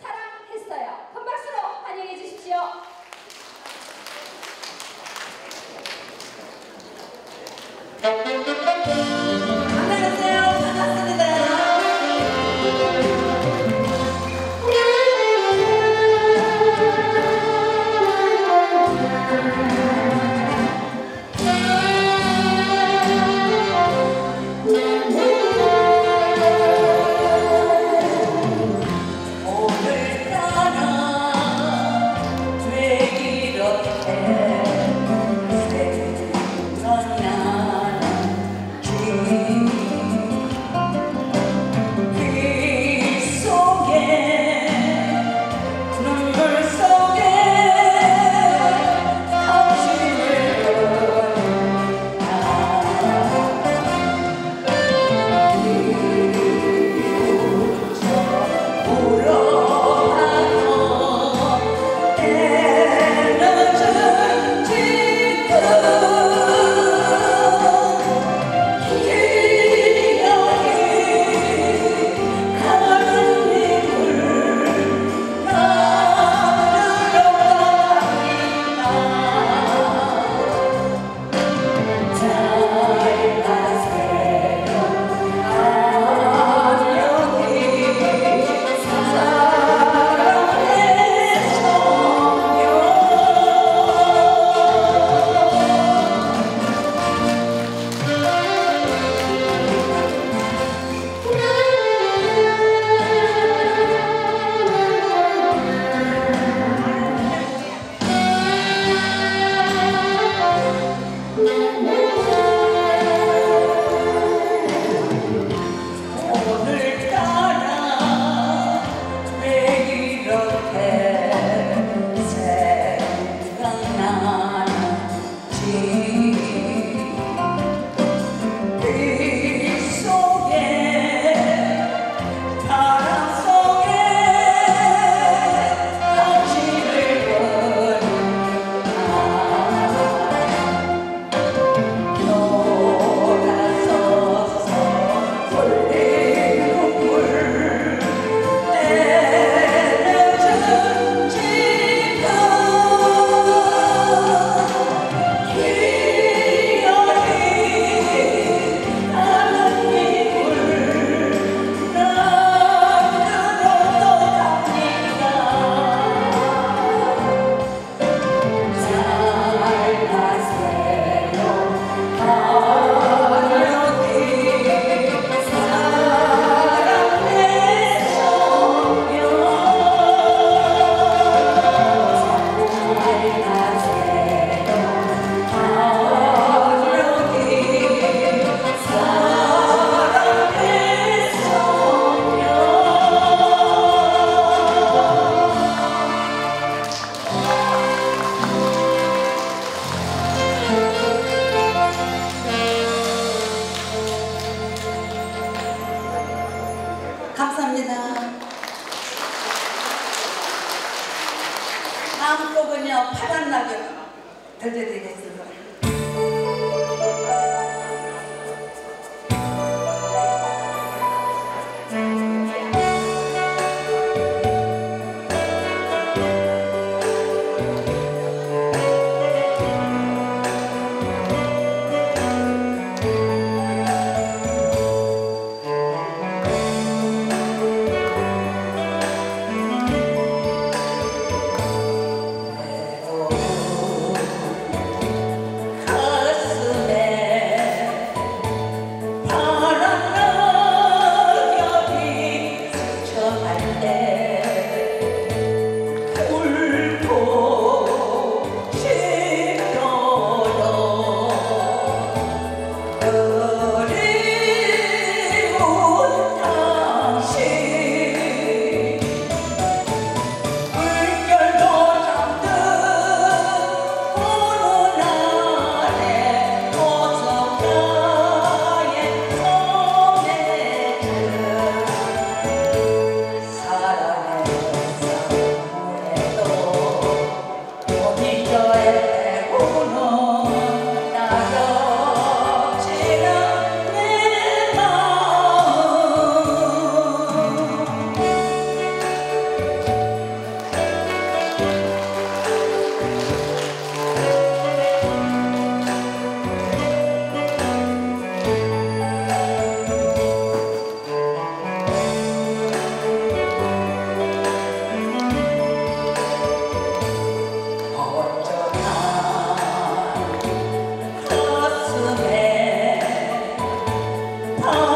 사랑했어요. 큰 박수로 환영해 주십시오. 对对对对 Oh.